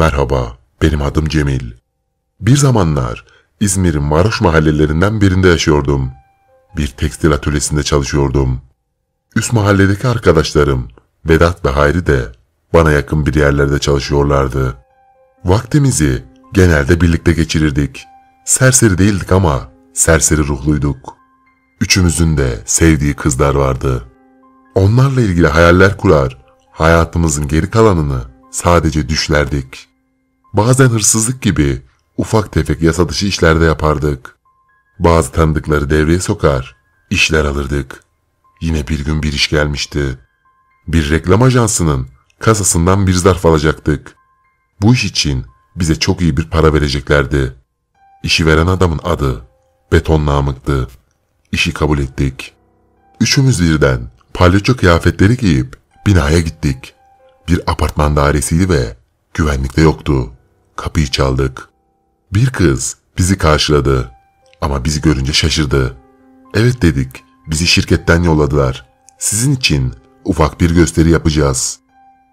Merhaba, benim adım Cemil. Bir zamanlar İzmir'in varoş mahallelerinden birinde yaşıyordum. Bir tekstil atölyesinde çalışıyordum. Üst mahalledeki arkadaşlarım Vedat ve Hayri de bana yakın bir yerlerde çalışıyorlardı. Vaktimizi genelde birlikte geçirirdik. Serseri değildik ama serseri ruhluyduk. Üçümüzün de sevdiği kızlar vardı. Onlarla ilgili hayaller kurar, hayatımızın geri kalanını sadece düşlerdik. Bazen hırsızlık gibi ufak tefek yasa dışı işlerde yapardık. Bazı tanıdıkları devreye sokar, işler alırdık. Yine bir gün bir iş gelmişti. Bir reklam ajansının kasasından bir zarf alacaktık. Bu iş için bize çok iyi bir para vereceklerdi. İşi veren adamın adı Beton Namık'tı. İşi kabul ettik. Üçümüz birden palyaço kıyafetleri giyip binaya gittik. Bir apartman dairesiydi ve güvenlikte yoktu. Kapıyı çaldık. Bir kız bizi karşıladı ama bizi görünce şaşırdı. Evet dedik, bizi şirketten yolladılar. Sizin için ufak bir gösteri yapacağız.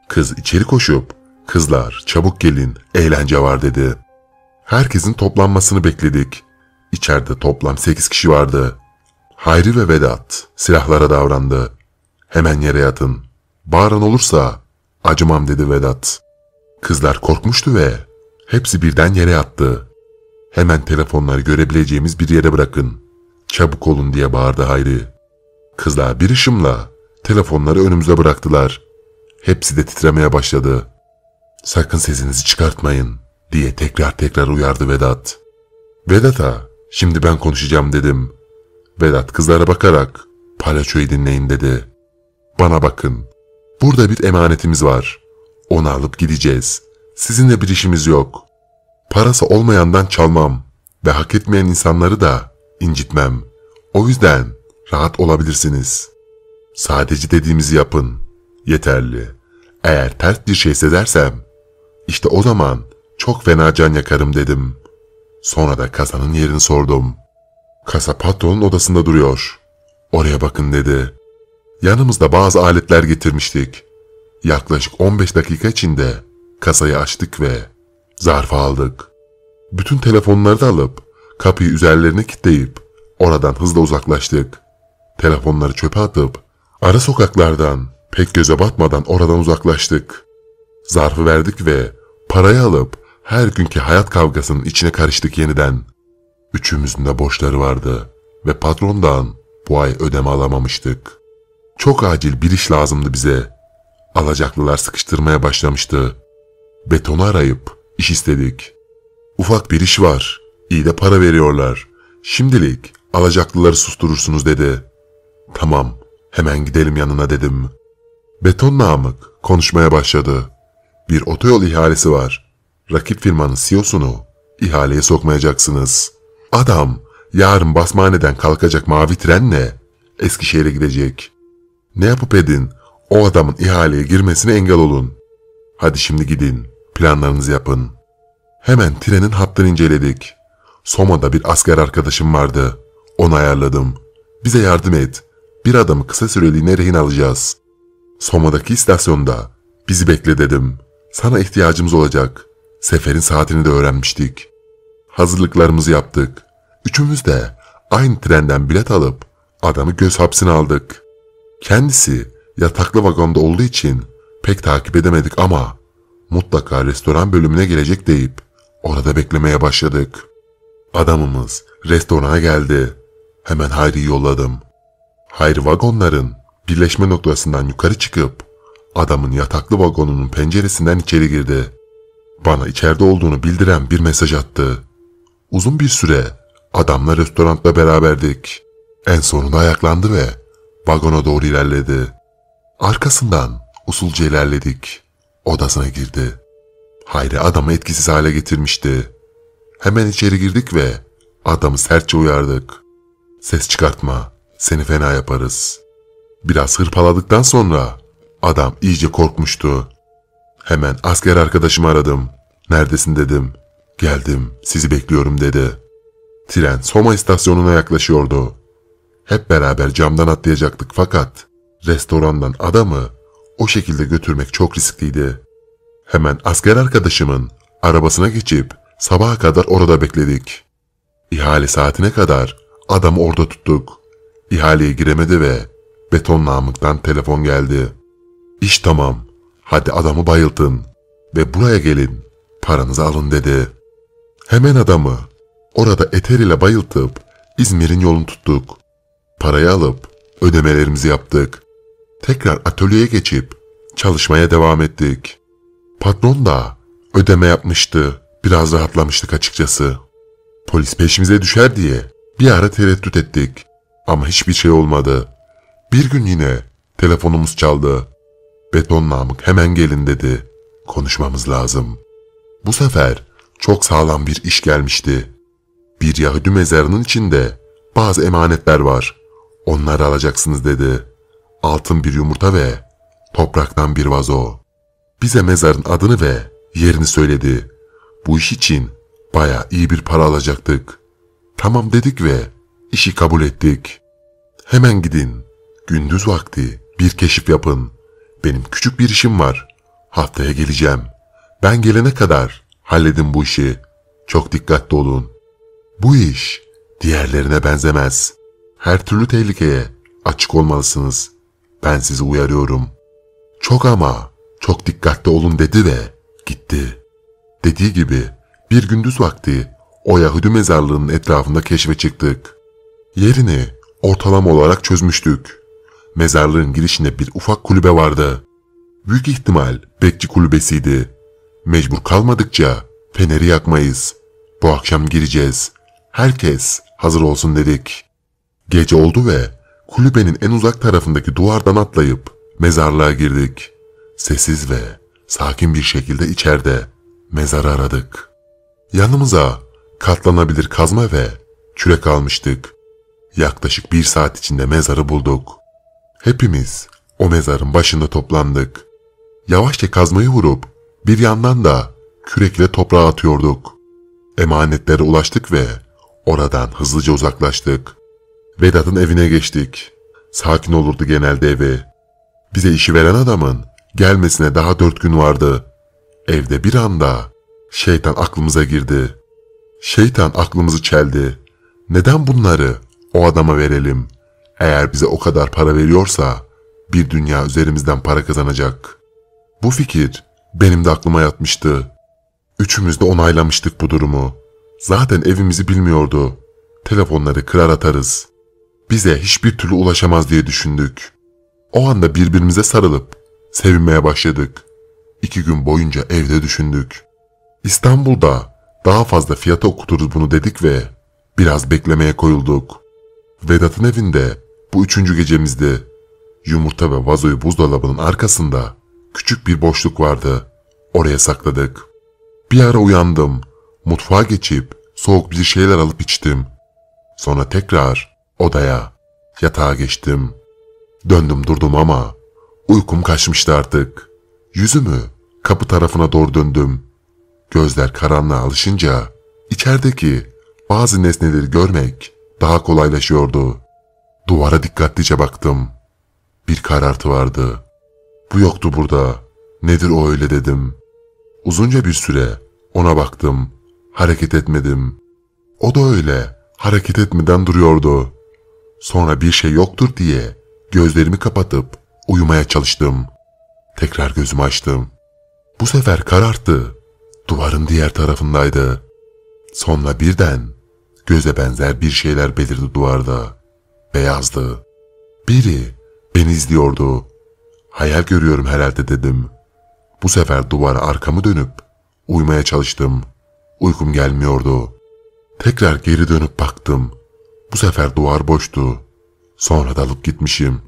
Kız içeri koşup, kızlar çabuk gelin, eğlence var dedi. Herkesin toplanmasını bekledik. İçeride toplam 8 kişi vardı. Hayri ve Vedat silahlara davrandı. Hemen yere yatın. Bağıran olursa acımam dedi Vedat. Kızlar korkmuştu ve hepsi birden yere yattı. Hemen telefonları görebileceğimiz bir yere bırakın. Çabuk olun diye bağırdı Hayri. Kızlar bir ışımla telefonları önümüze bıraktılar. Hepsi de titremeye başladı. Sakın sesinizi çıkartmayın diye tekrar tekrar uyardı Vedat. Vedat'a şimdi ben konuşacağım dedim. Vedat kızlara bakarak palyaçoyu dinleyin dedi. Bana bakın. Burada bir emanetimiz var. Onu alıp gideceğiz. Sizinle bir işimiz yok. Parası olmayandan çalmam ve hak etmeyen insanları da incitmem. O yüzden rahat olabilirsiniz. Sadece dediğimizi yapın. Yeterli. Eğer ters bir şey hissedersem, işte o zaman çok fena can yakarım dedim. Sonra da kasanın yerini sordum. Kasa patronun odasında duruyor. Oraya bakın dedi. Yanımızda bazı aletler getirmiştik. Yaklaşık 15 dakika içinde kasayı açtık ve zarfı aldık. Bütün telefonları da alıp kapıyı üzerlerine kilitleyip oradan hızla uzaklaştık. Telefonları çöpe atıp ara sokaklardan pek göze batmadan oradan uzaklaştık. Zarfı verdik ve parayı alıp her günkü hayat kavgasının içine karıştık yeniden. Üçümüzün de borçları vardı ve patrondan bu ay ödeme alamamıştık. Çok acil bir iş lazımdı bize. Alacaklılar sıkıştırmaya başlamıştı. Betonu arayıp iş istedik. Ufak bir iş var. İyi de para veriyorlar. Şimdilik alacaklıları susturursunuz dedi. Tamam hemen gidelim yanına dedim. Beton Namık konuşmaya başladı. Bir otoyol ihalesi var. Rakip firmanın CEO'sunu ihaleye sokmayacaksınız. Adam yarın basmaneden kalkacak mavi trenle Eskişehir'e gidecek. Ne yapıp edin o adamın ihaleye girmesine engel olun. Hadi şimdi gidin planlarınızı yapın. Hemen trenin hattını inceledik. Soma'da bir asker arkadaşım vardı. Onu ayarladım. Bize yardım et. Bir adamı kısa süreliğine rehin alacağız. Soma'daki istasyonda bizi bekle dedim. Sana ihtiyacımız olacak. Seferin saatini de öğrenmiştik. Hazırlıklarımızı yaptık. Üçümüz de aynı trenden bilet alıp adamı göz hapsine aldık. Kendisi yataklı vagonda olduğu için pek takip edemedik ama mutlaka restoran bölümüne gelecek deyip orada beklemeye başladık. Adamımız restorana geldi. Hemen Hayri'yi yolladım. Hayri vagonların birleşme noktasından yukarı çıkıp adamın yataklı vagonunun penceresinden içeri girdi. Bana içeride olduğunu bildiren bir mesaj attı. Uzun bir süre adamla restoranda beraberdik. En sonunda ayaklandı ve vagona doğru ilerledi. Arkasından usulca ilerledik. Odasına girdi. Hayri adamı etkisiz hale getirmişti. Hemen içeri girdik ve adamı sertçe uyardık. Ses çıkartma, seni fena yaparız. Biraz hırpaladıktan sonra adam iyice korkmuştu. Hemen asker arkadaşımı aradım. Neredesin dedim. Geldim, sizi bekliyorum dedi. Tren Soma istasyonuna yaklaşıyordu. Hep beraber camdan atlayacaktık fakat restorandan adamı o şekilde götürmek çok riskliydi. Hemen asker arkadaşımın arabasına geçip sabaha kadar orada bekledik. İhale saatine kadar adamı orada tuttuk. İhaleye giremedi ve beton namıktan telefon geldi. İş tamam. Hadi adamı bayıltın ve buraya gelin. Paranızı alın dedi. Hemen adamı orada eter ile bayıltıp İzmir'in yolunu tuttuk. Parayı alıp ödemelerimizi yaptık. Tekrar atölyeye geçip çalışmaya devam ettik. Patron da ödeme yapmıştı. Biraz rahatlamıştık açıkçası. Polis peşimize düşer diye bir ara tereddüt ettik. Ama hiçbir şey olmadı. Bir gün yine telefonumuz çaldı. Beton Namık hemen gelin dedi. Konuşmamız lazım. Bu sefer çok sağlam bir iş gelmişti. Bir Yahudi mezarının içinde bazı emanetler var. Onları alacaksınız dedi. Altın bir yumurta ve topraktan bir vazo. Bize mezarın adını ve yerini söyledi. Bu iş için baya iyi bir para alacaktık. Tamam dedik ve işi kabul ettik. Hemen gidin. Gündüz vakti bir keşif yapın. Benim küçük bir işim var. Haftaya geleceğim. Ben gelene kadar halledin bu işi. Çok dikkatli olun. Bu iş diğerlerine benzemez. Her türlü tehlikeye açık olmalısınız. Ben sizi uyarıyorum. Çok ama çok dikkatli olun dedi ve gitti. Dediği gibi bir gündüz vakti o Yahudi mezarlığının etrafında keşfe çıktık. Yerini ortalama olarak çözmüştük. Mezarlığın girişinde bir ufak kulübe vardı. Büyük ihtimal bekçi kulübesiydi. Mecbur kalmadıkça feneri yakmayız. Bu akşam gireceğiz. Herkes hazır olsun dedik. Gece oldu ve kulübenin en uzak tarafındaki duvardan atlayıp mezarlığa girdik. Sessiz ve sakin bir şekilde içeride mezarı aradık. Yanımıza katlanabilir kazma ve kürek almıştık. Yaklaşık bir saat içinde mezarı bulduk. Hepimiz o mezarın başında toplandık. Yavaşça kazmayı vurup bir yandan da kürekle toprağa atıyorduk. Emanetlere ulaştık ve oradan hızlıca uzaklaştık. Vedat'ın evine geçtik. Sakin olurdu genelde evi. Bize işi veren adamın gelmesine daha dört gün vardı. Evde bir anda şeytan aklımıza girdi. Şeytan aklımızı çeldi. Neden bunları o adama verelim? Eğer bize o kadar para veriyorsa bir dünya üzerimizden para kazanacak. Bu fikir benim de aklıma yatmıştı. Üçümüz de onaylamıştık bu durumu. Zaten evimizi bilmiyordu. Telefonları kırar atarız. Bize hiçbir türlü ulaşamaz diye düşündük. O anda birbirimize sarılıp sevinmeye başladık. İki gün boyunca evde düşündük. İstanbul'da daha fazla fiyata okuturuz bunu dedik ve biraz beklemeye koyulduk. Vedat'ın evinde bu üçüncü gecemizdi. Yumurta ve vazoyu buzdolabının arkasında küçük bir boşluk vardı. Oraya sakladık. Bir ara uyandım. Mutfağa geçip soğuk bir şeyler alıp içtim. Sonra tekrar odaya, yatağa geçtim. Döndüm durdum ama uykum kaçmıştı artık. Yüzümü kapı tarafına doğru döndüm. Gözler karanlığa alışınca içerideki bazı nesneleri görmek daha kolaylaşıyordu. Duvara dikkatlice baktım. Bir karartı vardı. Bu yoktu burada. Nedir o öyle dedim. Uzunca bir süre ona baktım. Hareket etmedim. O da öyle hareket etmeden duruyordu. Sonra bir şey yoktur diye gözlerimi kapatıp uyumaya çalıştım. Tekrar gözümü açtım. Bu sefer kararttı. Duvarın diğer tarafındaydı. Sonra birden göze benzer bir şeyler belirdi duvarda. Beyazdı. Biri beni izliyordu. Hayal görüyorum herhalde dedim. Bu sefer duvara arkamı dönüp uyumaya çalıştım. Uykum gelmiyordu. Tekrar geri dönüp baktım. Bu sefer duvar boştu. Sonra dalıp gitmişim.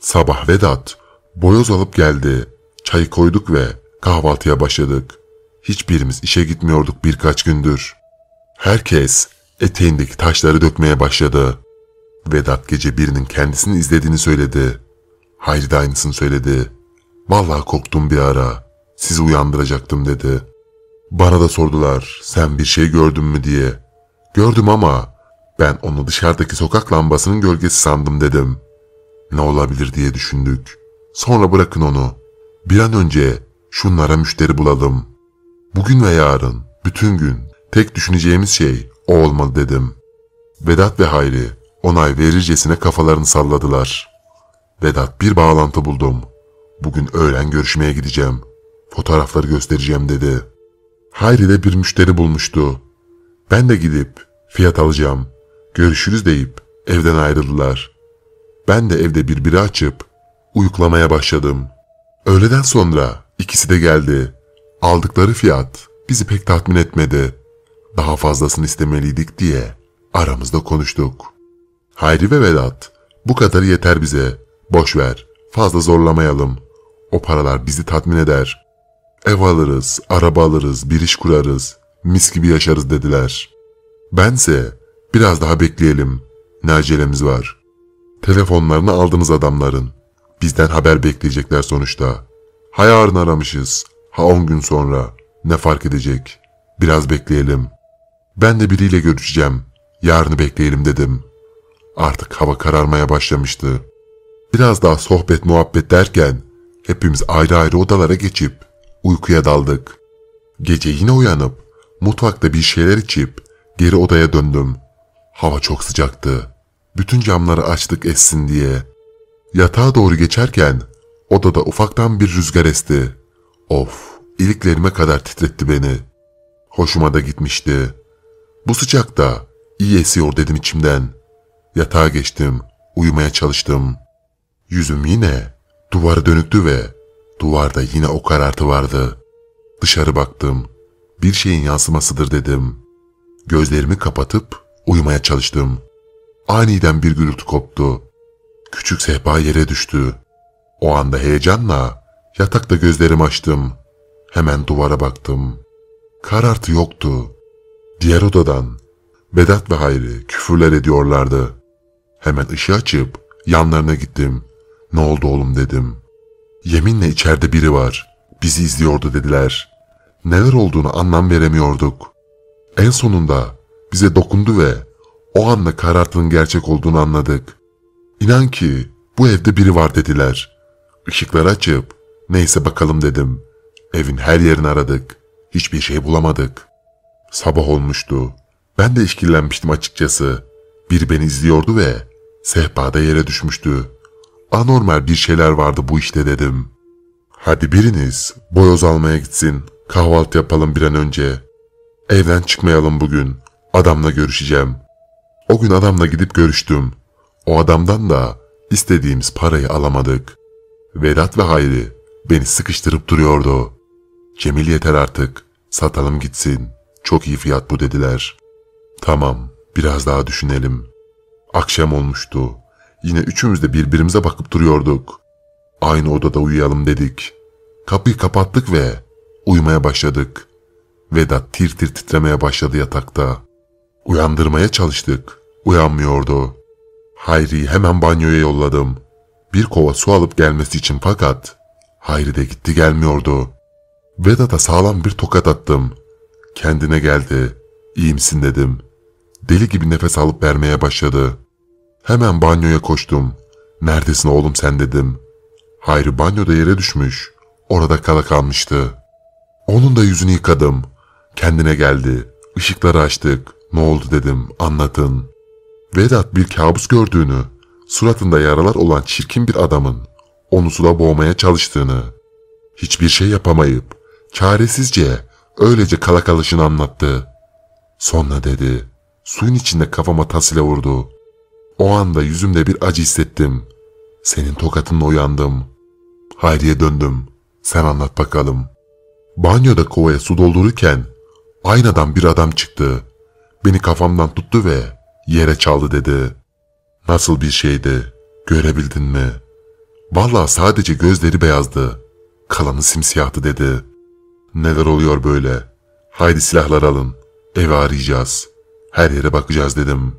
Sabah Vedat boyoz alıp geldi. Çay koyduk ve kahvaltıya başladık. Hiçbirimiz işe gitmiyorduk birkaç gündür. Herkes eteğindeki taşları dökmeye başladı. Vedat gece birinin kendisini izlediğini söyledi. Hayri de aynısını söyledi. Vallahi korktum bir ara. Sizi uyandıracaktım dedi. Bana da sordular sen bir şey gördün mü diye. Gördüm ama ben onu dışarıdaki sokak lambasının gölgesi sandım dedim. Ne olabilir diye düşündük. Sonra bırakın onu. Bir an önce şunlara müşteri bulalım. Bugün ve yarın, bütün gün tek düşüneceğimiz şey o olmalı dedim. Vedat ve Hayri onay verircesine kafalarını salladılar. Vedat bir bağlantı buldum. Bugün öğlen görüşmeye gideceğim. Fotoğrafları göstereceğim dedi. Hayri de bir müşteri bulmuştu. Ben de gidip fiyat alacağım. Görüşürüz deyip evden ayrıldılar. Ben de evde bir açıp uyuklamaya başladım. Öğleden sonra ikisi de geldi. Aldıkları fiyat bizi pek tatmin etmedi. Daha fazlasını istemeliydik diye aramızda konuştuk. Hayri ve Vedat bu kadar yeter bize. Boş ver. Fazla zorlamayalım. O paralar bizi tatmin eder. Ev alırız, araba alırız, bir iş kurarız. Mis gibi yaşarız dediler. Bense biraz daha bekleyelim. Ne var. Telefonlarını aldınız adamların. Bizden haber bekleyecekler sonuçta. Ha aramışız. Ha on gün sonra. Ne fark edecek? Biraz bekleyelim. Ben de biriyle görüşeceğim. Yarını bekleyelim dedim. Artık hava kararmaya başlamıştı. Biraz daha sohbet muhabbet derken hepimiz ayrı ayrı odalara geçip uykuya daldık. Gece yine uyanıp mutfakta bir şeyler içip geri odaya döndüm. Hava çok sıcaktı. Bütün camları açtık essin diye. Yatağa doğru geçerken odada ufaktan bir rüzgar esti. Of, iliklerime kadar titretti beni. Hoşuma da gitmişti. Bu sıcakta iyi esiyor dedim içimden. Yatağa geçtim, uyumaya çalıştım. Yüzüm yine duvara dönüktü ve duvarda yine o karartı vardı. Dışarı baktım. Bir şeyin yansımasıdır dedim. Gözlerimi kapatıp uyumaya çalıştım. Aniden bir gürültü koptu. Küçük sehpa yere düştü. O anda heyecanla yatakta gözlerimi açtım. Hemen duvara baktım. Karartı yoktu. Diğer odadan Vedat ve Hayri küfürler ediyorlardı. Hemen ışığı açıp yanlarına gittim. Ne oldu oğlum dedim. Yeminle içeride biri var. Bizi izliyordu dediler. Neler olduğunu anlam veremiyorduk. En sonunda bize dokundu ve o anda karartının gerçek olduğunu anladık. İnan ki bu evde biri var dediler. Işıkları açıp neyse bakalım dedim. Evin her yerini aradık. Hiçbir şey bulamadık. Sabah olmuştu. Ben de işkillenmiştim açıkçası. Biri beni izliyordu ve sehpada yere düşmüştü. Anormal bir şeyler vardı bu işte dedim. Hadi biriniz boyoz almaya gitsin. Kahvaltı yapalım bir an önce. Evden çıkmayalım bugün. Adamla görüşeceğim. O gün adamla gidip görüştüm. O adamdan da istediğimiz parayı alamadık. Vedat ve Hayri beni sıkıştırıp duruyordu. Cemil yeter artık. Satalım gitsin. Çok iyi fiyat bu dediler. Tamam, biraz daha düşünelim. Akşam olmuştu. Yine üçümüz de birbirimize bakıp duruyorduk. Aynı odada uyuyalım dedik. Kapıyı kapattık ve uyumaya başladık. Vedat tir tir titremeye başladı yatakta. Uyandırmaya çalıştık. Uyanmıyordu. Hayri'yi hemen banyoya yolladım. Bir kova su alıp gelmesi için fakat Hayri de gitti gelmiyordu. Vedat'a sağlam bir tokat attım. Kendine geldi. İyi misin dedim. Deli gibi nefes alıp vermeye başladı. Hemen banyoya koştum. Neredesin oğlum sen dedim. Hayri banyoda yere düşmüş. Orada kala kalmıştı. Onun da yüzünü yıkadım. Kendine geldi. Işıkları açtık. Ne oldu dedim. Anlatın. Vedat bir kabus gördüğünü, suratında yaralar olan çirkin bir adamın onu suda boğmaya çalıştığını, hiçbir şey yapamayıp çaresizce öylece kala kalışını anlattı. Sonra dedi, suyun içinde kafama tas ile vurdu. O anda yüzümde bir acı hissettim. Senin tokatınla uyandım. Hayri'ye döndüm. Sen anlat bakalım. Banyoda kovaya su doldururken aynadan bir adam çıktı. Beni kafamdan tuttu ve yere çaldı dedi. Nasıl bir şeydi? Görebildin mi? Vallahi sadece gözleri beyazdı. Kalanı simsiyahtı dedi. Neler oluyor böyle? Haydi silahlar alın. Evi arayacağız. Her yere bakacağız dedim.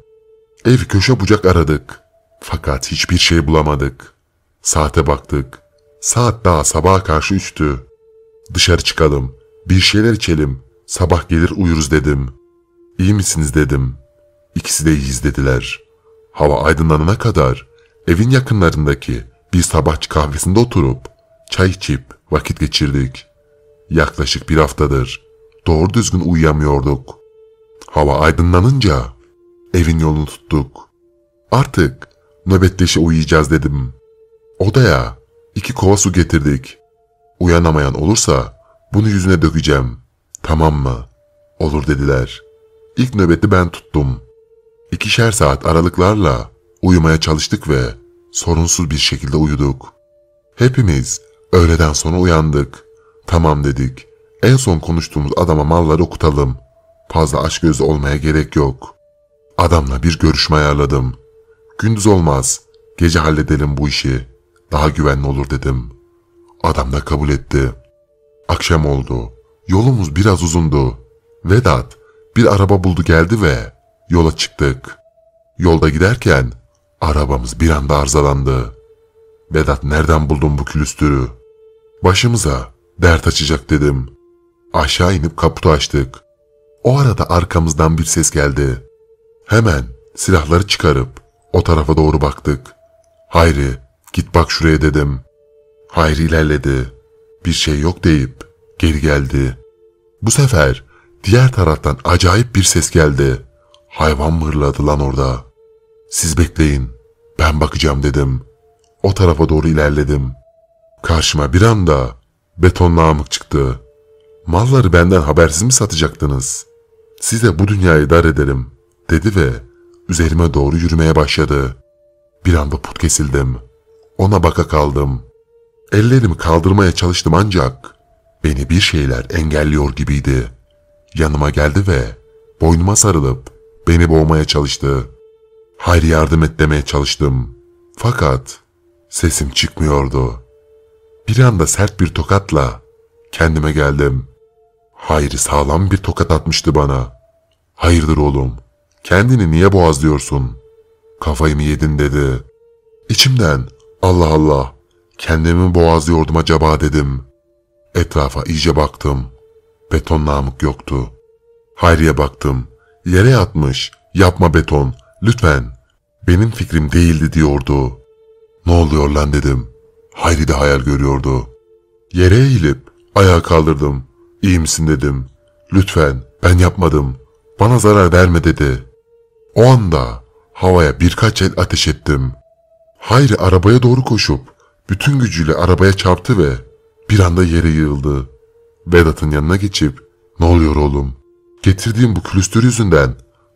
Ev köşe bucak aradık. Fakat hiçbir şey bulamadık. Saate baktık. Saat daha sabaha karşı üçtü. Dışarı çıkalım. Bir şeyler içelim. Sabah gelir uyuruz dedim. İyi misiniz dedim. İkisi de iyiyiz dediler. Hava aydınlanana kadar evin yakınlarındaki bir sabahçı kahvesinde oturup çay içip vakit geçirdik. Yaklaşık bir haftadır doğru düzgün uyuyamıyorduk. Hava aydınlanınca evin yolunu tuttuk. Artık nöbetleşe uyuyacağız dedim. Odaya iki kova su getirdik. Uyanamayan olursa bunu yüzüne dökeceğim. Tamam mı? Olur dediler. İlk nöbeti ben tuttum. İkişer saat aralıklarla uyumaya çalıştık ve sorunsuz bir şekilde uyuduk. Hepimiz öğleden sonra uyandık. Tamam dedik. En son konuştuğumuz adama malları okutalım. Fazla aç gözlü olmaya gerek yok. Adamla bir görüşme ayarladım. Gündüz olmaz. Gece halledelim bu işi. Daha güvenli olur dedim. Adam da kabul etti. Akşam oldu. Yolumuz biraz uzundu. Vedat bir araba buldu geldi ve yola çıktık. Yolda giderken arabamız bir anda arızalandı. Vedat nereden buldun bu külüstürü? Başımıza dert açacak dedim. Aşağı inip kaputu açtık. O arada arkamızdan bir ses geldi. Hemen silahları çıkarıp o tarafa doğru baktık. Hayri git bak şuraya dedim. Hayri ilerledi. Bir şey yok deyip geri geldi. Bu sefer diğer taraftan acayip bir ses geldi. Hayvan mırladı lan orada. Siz bekleyin. Ben bakacağım dedim. O tarafa doğru ilerledim. Karşıma bir anda beton namık çıktı. Malları benden habersiz mi satacaktınız? Size bu dünyayı dar ederim dedi ve üzerime doğru yürümeye başladı. Bir anda put kesildim. Ona baka kaldım. Ellerimi kaldırmaya çalıştım ancak beni bir şeyler engelliyor gibiydi. Yanıma geldi ve boynuma sarılıp beni boğmaya çalıştı. Hayri yardım et demeye çalıştım. Fakat sesim çıkmıyordu. Bir anda sert bir tokatla kendime geldim. Hayri sağlam bir tokat atmıştı bana. Hayırdır oğlum? Kendini niye boğazlıyorsun? Kafayı mı yedin dedi. İçimden Allah Allah kendimi boğazlıyordum acaba dedim. Etrafa iyice baktım. Beton namık yoktu. Hayri'ye baktım. Yere yatmış. Yapma beton. Lütfen. Benim fikrim değildi diyordu. Ne oluyor lan dedim. Hayri de hayal görüyordu. Yere eğilip ayağa kaldırdım. İyi misin dedim. Lütfen ben yapmadım. Bana zarar verme dedi. O anda havaya birkaç el ateş ettim. Hayri arabaya doğru koşup bütün gücüyle arabaya çarptı ve bir anda yere yığıldı. Vedat'ın yanına geçip ne oluyor oğlum? Getirdiğim bu külüstür yüzünden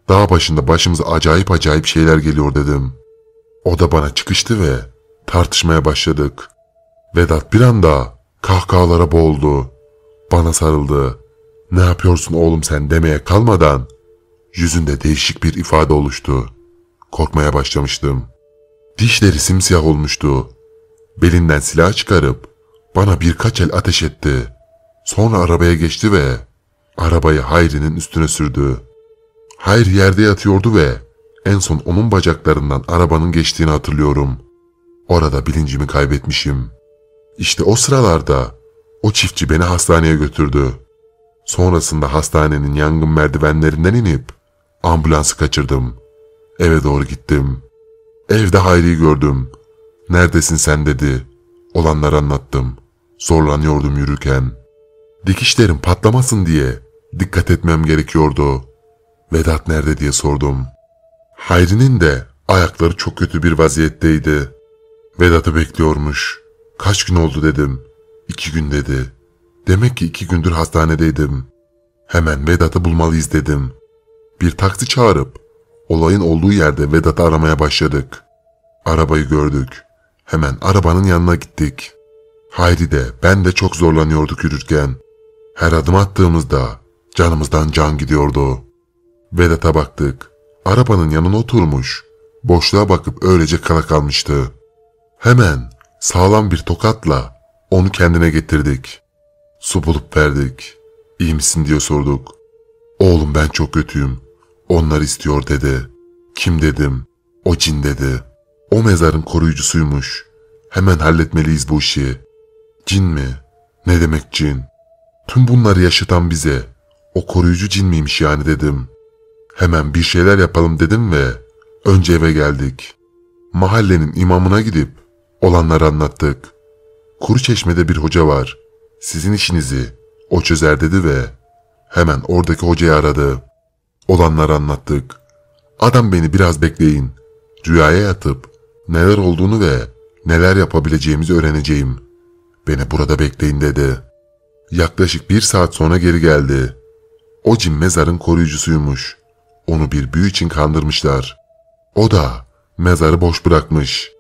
dağ başında başımıza acayip acayip şeyler geliyor dedim. O da bana çıkıştı ve tartışmaya başladık. Vedat bir anda kahkahalara boğuldu. Bana sarıldı. Ne yapıyorsun oğlum sen demeye kalmadan yüzünde değişik bir ifade oluştu. Korkmaya başlamıştım. Dişleri simsiyah olmuştu. Belinden silah çıkarıp bana birkaç el ateş etti. Sonra arabaya geçti ve arabayı Hayri'nin üstüne sürdü. Hayri yerde yatıyordu ve en son onun bacaklarından arabanın geçtiğini hatırlıyorum. Orada bilincimi kaybetmişim. İşte o sıralarda o çiftçi beni hastaneye götürdü. Sonrasında hastanenin yangın merdivenlerinden inip ambulansı kaçırdım. Eve doğru gittim. Evde Hayri'yi gördüm. Neredesin sen dedi. Olanları anlattım. Zorlanıyordum yürürken. Dikişlerim patlamasın diye dikkat etmem gerekiyordu. Vedat nerede diye sordum. Hayri'nin de ayakları çok kötü bir vaziyetteydi. Vedat'ı bekliyormuş. Kaç gün oldu dedim. İki gün dedi. Demek ki iki gündür hastanedeydim. Hemen Vedat'ı bulmalıyız dedim. Bir taksi çağırıp olayın olduğu yerde Vedat'ı aramaya başladık. Arabayı gördük. Hemen arabanın yanına gittik. Hayri de ben de çok zorlanıyorduk yürürken. Her adım attığımızda canımızdan can gidiyordu. Vedat'a baktık. Arabanın yanına oturmuş. Boşluğa bakıp öylece kala kalmıştı. Hemen sağlam bir tokatla onu kendine getirdik. Su bulup verdik. İyi misin diye sorduk. Oğlum ben çok kötüyüm. Onlar istiyor dedi. Kim dedim. O cin dedi. O mezarın koruyucusuymuş. Hemen halletmeliyiz bu işi. Cin mi? Ne demek cin? Tüm bunları yaşatan bize. O koruyucu cin miymiş yani dedim. Hemen bir şeyler yapalım dedim ve önce eve geldik. Mahallenin imamına gidip olanları anlattık. Kuru çeşmede bir hoca var. Sizin işinizi o çözer dedi ve Hemen oradaki hocayı aradı. Olanları anlattık. Adam beni biraz bekleyin. Rüyaya yatıp neler olduğunu ve neler yapabileceğimizi öğreneceğim. Beni burada bekleyin dedi. Yaklaşık bir saat sonra geri geldi. O cin mezarın koruyucusuymuş. Onu bir büyü için kandırmışlar. O da mezarı boş bırakmış.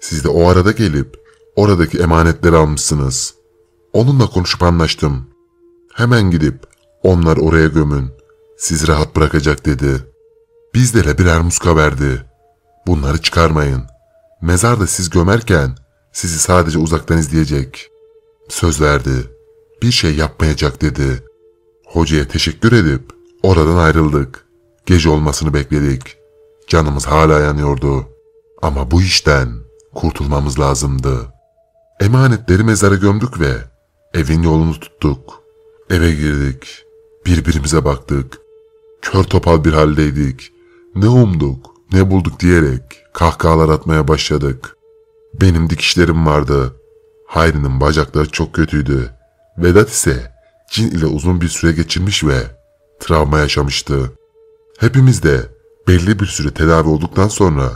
Siz de o arada gelip oradaki emanetleri almışsınız. Onunla konuşup anlaştım. Hemen gidip onlar oraya gömün. Sizi rahat bırakacak dedi. Bizlere birer muska verdi. Bunları çıkarmayın. Mezarda siz gömerken sizi sadece uzaktan izleyecek. Söz verdi. Bir şey yapmayacak dedi. Hocaya teşekkür edip oradan ayrıldık. Gece olmasını bekledik. Canımız hala yanıyordu. Ama bu işten kurtulmamız lazımdı. Emanetleri mezara gömdük ve evin yolunu tuttuk. Eve girdik. Birbirimize baktık. Kör topal bir haldeydik. Ne umduk, ne bulduk diyerek kahkahalar atmaya başladık. Benim dikişlerim vardı. Hayri'nin bacakları çok kötüydü. Vedat ise cin ile uzun bir süre geçirmiş ve travma yaşamıştı. Hepimiz de belli bir süre tedavi olduktan sonra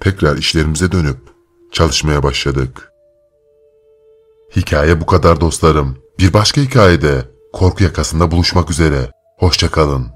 tekrar işlerimize dönüp çalışmaya başladık. Hikaye bu kadar dostlarım. Bir başka hikayede korku yakasında buluşmak üzere. Hoşçakalın.